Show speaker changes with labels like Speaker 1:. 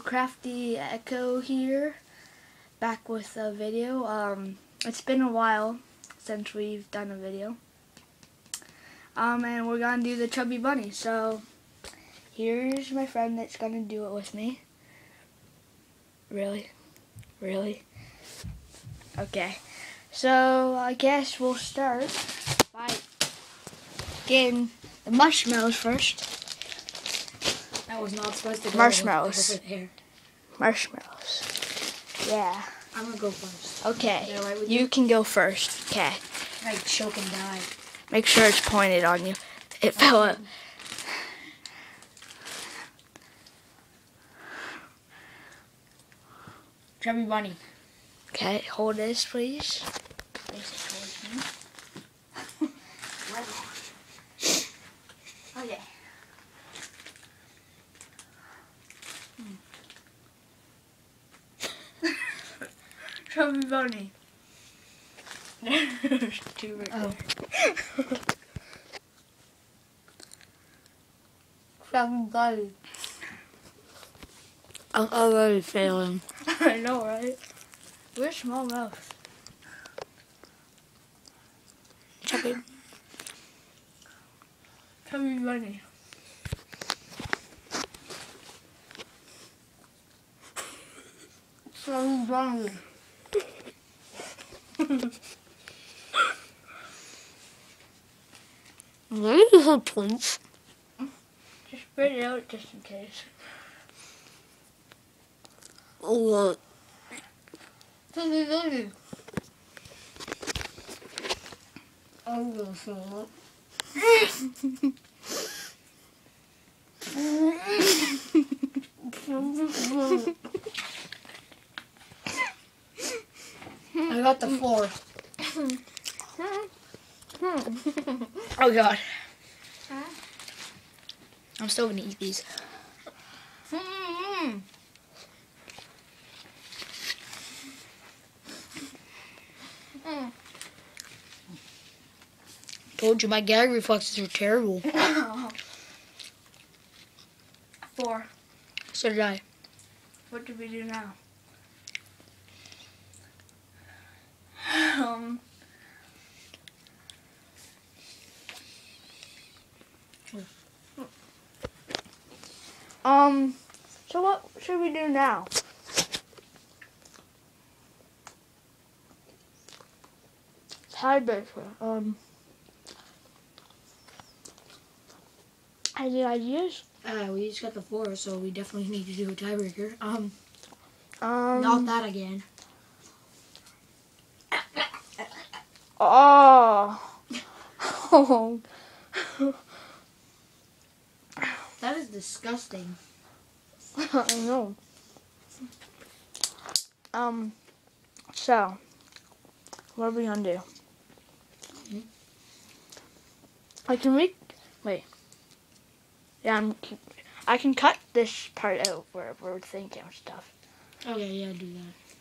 Speaker 1: Crafty Echo here, back with a video. Um, it's been a while since we've done a video. Um, and we're gonna do the Chubby Bunny. So, here's my friend that's gonna do it with me. Really? Really? Okay. So, I guess we'll start by getting the marshmallows first.
Speaker 2: That was not supposed to
Speaker 1: Marshmallows. Marshmallows. Yeah.
Speaker 2: I'm gonna go first.
Speaker 1: Okay.
Speaker 2: Is that all right
Speaker 1: You
Speaker 2: you?
Speaker 1: can go first. Okay.
Speaker 2: I choke and die.
Speaker 1: Make sure it's pointed on you. It fell out.
Speaker 2: Chubby bunny.
Speaker 1: Okay, hold this, please.
Speaker 2: Face it towards me.
Speaker 1: Okay. Chubby bunny. There's two right
Speaker 2: Oh.
Speaker 1: there. Chubby bunny.
Speaker 2: I'm already failing.
Speaker 1: I know, right? We're small mouth.
Speaker 2: Chubby.
Speaker 1: Chubby bunny. Chubby bunny.
Speaker 2: Where is the points?
Speaker 1: Just spit it out just in case.
Speaker 2: What?
Speaker 1: Chubby bunny.
Speaker 2: I'm gonna throw up. Got the floor.
Speaker 1: Oh god.
Speaker 2: I'm still gonna eat these. Mm-hmm. Told you my gag reflexes are terrible.
Speaker 1: Four.
Speaker 2: So did I.
Speaker 1: What do we do now? Um. Um. So what should we do now? Tiebreaker. Um. Any ideas?
Speaker 2: Uh, we just got the four, so we definitely need to do a tiebreaker. Um,
Speaker 1: Um.
Speaker 2: not that again.
Speaker 1: Oh. Oh.
Speaker 2: That is disgusting.
Speaker 1: I know. Um. So, what are we gonna do?
Speaker 2: Hmm?
Speaker 1: I can make. Wait. Yeah, I'm. I can cut this part out where we're thinking of stuff.
Speaker 2: Okay, yeah, do that.